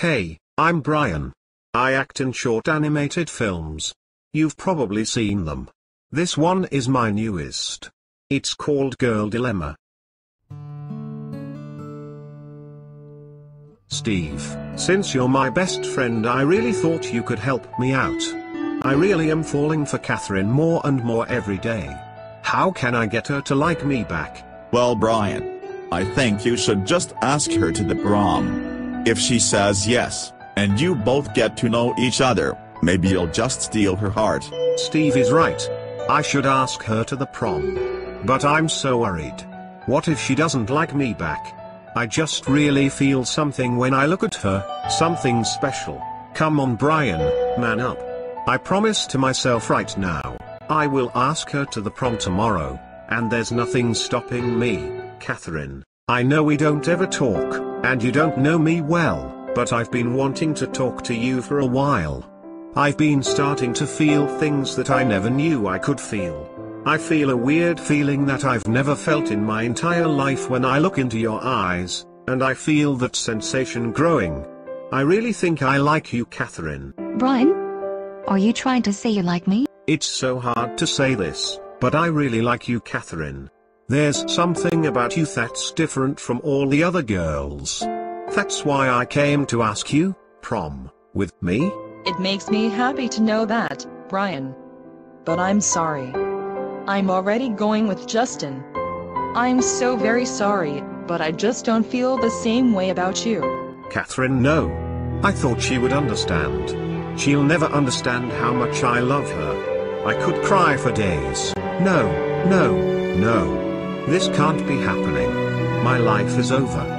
Hey, I'm Brian. I act in short animated films. You've probably seen them. This one is my newest. It's called Girl Dilemma. Steve, since you're my best friend I really thought you could help me out. I really am falling for Catherine more and more every day. How can I get her to like me back? Well Brian. I think you should just ask her to the prom. If she says yes, and you both get to know each other, maybe you'll just steal her heart. Steve is right. I should ask her to the prom. But I'm so worried. What if she doesn't like me back? I just really feel something when I look at her, something special. Come on Brian, man up. I promise to myself right now, I will ask her to the prom tomorrow, and there's nothing stopping me, Catherine. I know we don't ever talk, and you don't know me well, but I've been wanting to talk to you for a while. I've been starting to feel things that I never knew I could feel. I feel a weird feeling that I've never felt in my entire life when I look into your eyes, and I feel that sensation growing. I really think I like you Catherine. Brian? Are you trying to say you like me? It's so hard to say this, but I really like you Catherine. There's something about you that's different from all the other girls. That's why I came to ask you, prom, with me? It makes me happy to know that, Brian. But I'm sorry. I'm already going with Justin. I'm so very sorry, but I just don't feel the same way about you. Catherine no. I thought she would understand. She'll never understand how much I love her. I could cry for days. No, no, no. This can't be happening. My life is over.